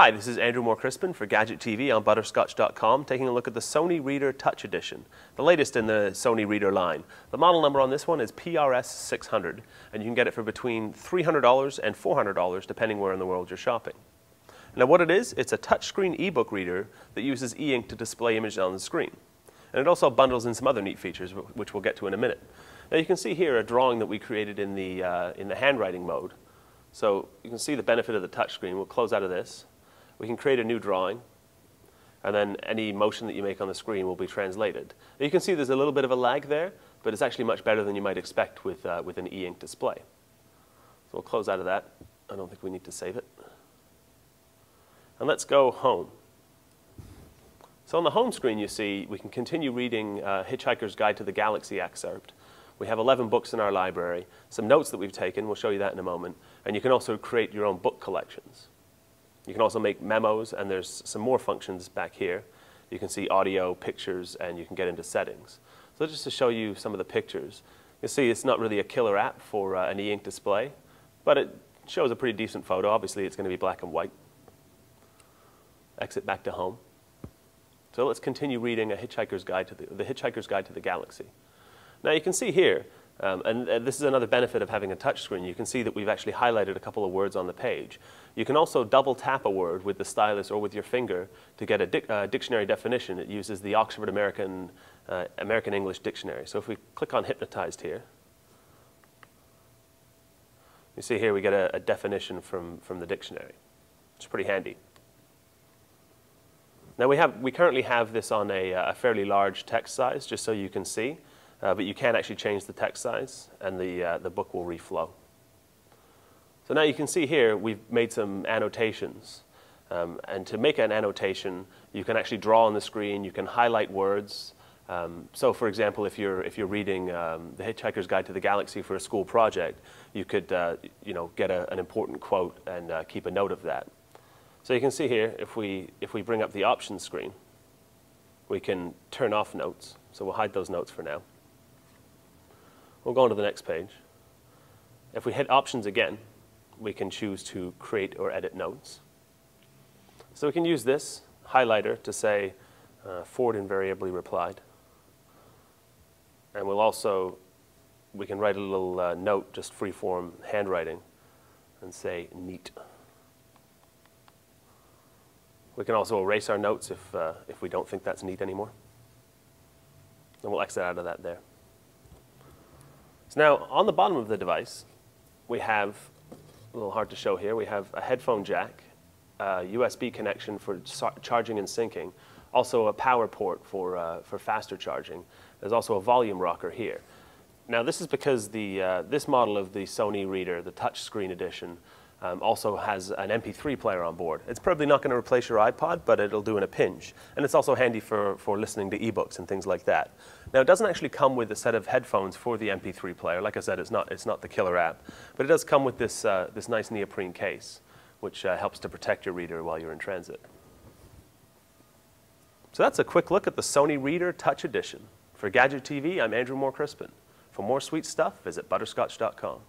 Hi, this is Andrew Moore Crispin for Gadget TV on Butterscotch.com, taking a look at the Sony Reader Touch Edition, the latest in the Sony Reader line. The model number on this one is PRS 600, and you can get it for between $300 and $400, depending where in the world you're shopping. Now, what it is, it's a touchscreen ebook reader that uses e ink to display images on the screen. And it also bundles in some other neat features, which we'll get to in a minute. Now, you can see here a drawing that we created in the, uh, in the handwriting mode. So you can see the benefit of the touchscreen. We'll close out of this we can create a new drawing, and then any motion that you make on the screen will be translated. Now you can see there's a little bit of a lag there, but it's actually much better than you might expect with, uh, with an e-ink display. So we'll close out of that. I don't think we need to save it. And let's go home. So on the home screen, you see, we can continue reading uh, Hitchhiker's Guide to the Galaxy excerpt. We have 11 books in our library, some notes that we've taken, we'll show you that in a moment, and you can also create your own book collections. You can also make memos, and there's some more functions back here. You can see audio, pictures, and you can get into settings. So just to show you some of the pictures, you see it's not really a killer app for uh, an e-ink display, but it shows a pretty decent photo. Obviously, it's going to be black and white. Exit back to home. So let's continue reading a Hitchhiker's Guide to the, the Hitchhiker's Guide to the Galaxy. Now you can see here, um, and uh, this is another benefit of having a touchscreen. You can see that we've actually highlighted a couple of words on the page. You can also double tap a word with the stylus or with your finger to get a di uh, dictionary definition. It uses the Oxford American, uh, American English Dictionary. So if we click on hypnotized here, you see here we get a, a definition from, from the dictionary. It's pretty handy. Now we, have, we currently have this on a, a fairly large text size, just so you can see. Uh, but you can actually change the text size, and the, uh, the book will reflow. So now you can see here we've made some annotations. Um, and to make an annotation, you can actually draw on the screen, you can highlight words. Um, so for example, if you're, if you're reading um, The Hitchhiker's Guide to the Galaxy for a school project, you could uh, you know, get a, an important quote and uh, keep a note of that. So you can see here, if we, if we bring up the options screen, we can turn off notes. So we'll hide those notes for now. We'll go on to the next page. If we hit options again, we can choose to create or edit notes. So we can use this highlighter to say uh, Ford invariably replied. And we'll also, we can write a little uh, note, just free-form handwriting, and say neat. We can also erase our notes if, uh, if we don't think that's neat anymore. And we'll exit out of that there. So now on the bottom of the device, we have, a little hard to show here, we have a headphone jack, a USB connection for charging and syncing, also a power port for, uh, for faster charging. There's also a volume rocker here. Now this is because the, uh, this model of the Sony Reader, the touchscreen edition, um, also has an MP3 player on board. It's probably not going to replace your iPod, but it'll do in a pinch. And it's also handy for, for listening to ebooks and things like that. Now, it doesn't actually come with a set of headphones for the MP3 player. Like I said, it's not, it's not the killer app. But it does come with this, uh, this nice neoprene case, which uh, helps to protect your reader while you're in transit. So that's a quick look at the Sony Reader Touch Edition. For Gadget TV, I'm Andrew Moore Crispin. For more sweet stuff, visit butterscotch.com.